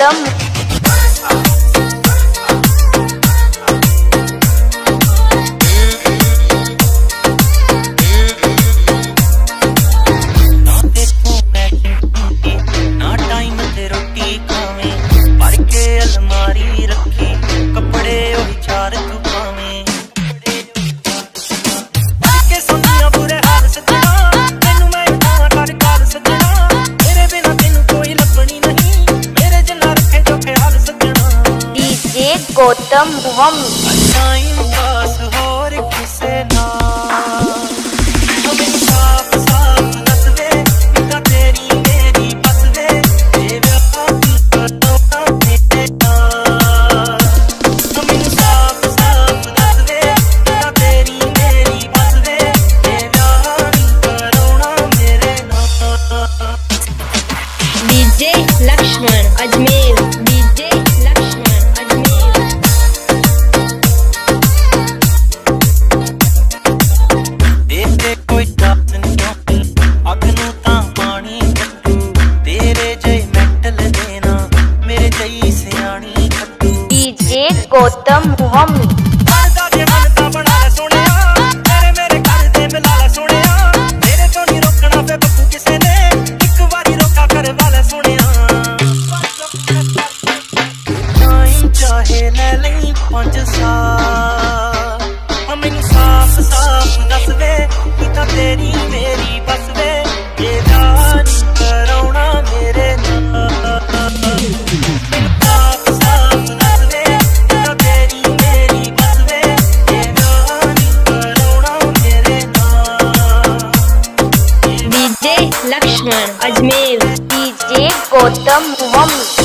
tell Gautam भुवम। Lakshman Ajmer Gautam ਮੁਹੰਮੀ ਚਾਹੇ ਲੈ ਲਈ ਪੰਜ ਸਾਲ। ਮੈਨੂੰ ਸਾਫ਼ ਸਾਫ਼ ਦੱਸ ਵੇ ਕਿ ਤਾਂ ਤੇਰੀ ਮੇਰੀ ਬਸ ਵੇ। Ajmer DJ Gautam Vamsi